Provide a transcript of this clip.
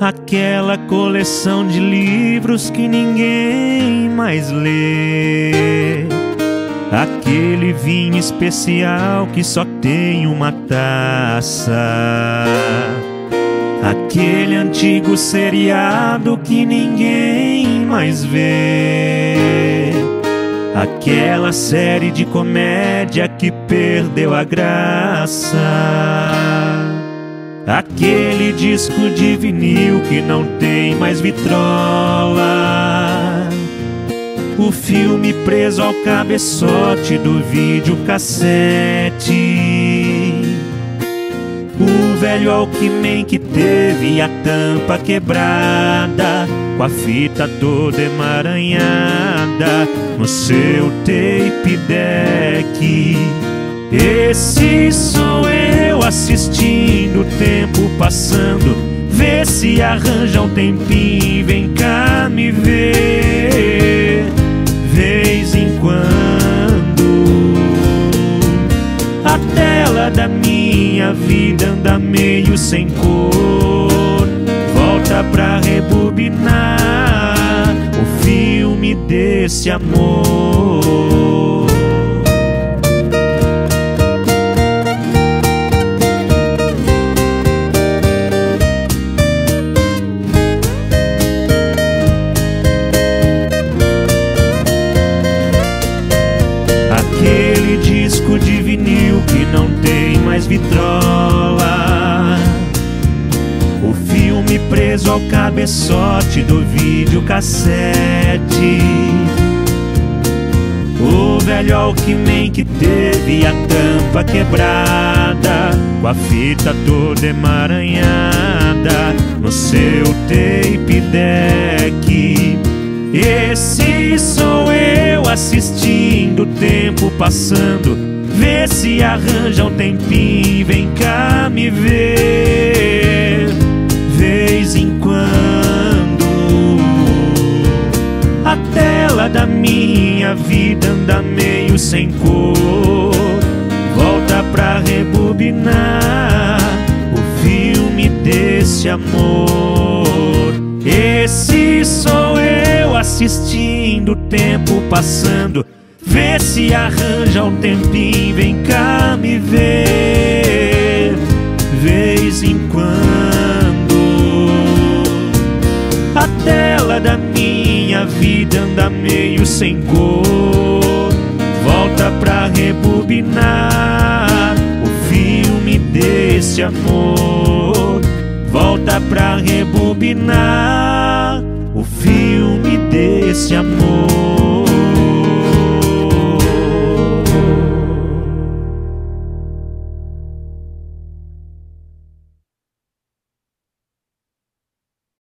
Aquela coleção de livros que ninguém mais lê. Aquele vinho especial que só tem uma taça. Aquele antigo seriado que ninguém mais vê. Aquela série de comédia que perdeu a graça. Aquele disco de vinil que não tem mais vitrola. O filme preso ao cabeçote do videocassete. O velho Alckmin que teve a tampa quebrada, com a fita toda emaranhada no seu tape deck. Esse sou eu assistindo o tempo passando. Vê se arranja um tempinho, vem cá me ver. Vez em quando, a tela da minha vida anda meio sem cor. Volta pra rebobinar o filme desse amor. Aquele disco de vinil que não tem mais vitrola. O filme preso ao cabeçote do videocassete. O velho Alckmin que teve a tampa quebrada, com a fita toda emaranhada no seu tape deck. Esse assistindo o tempo passando. Vê se arranja um tempinho, vem cá me ver. Vez em quando, a tela da minha vida anda meio sem cor. Volta pra rebobinar o filme desse amor. Esse sou assistindo o tempo passando. Vê se arranja um tempinho, vem cá me ver. Vez em quando, a tela da minha vida anda meio sem cor. Volta pra rebobinar o filme desse amor. Volta pra rebobinar o filme desse amor.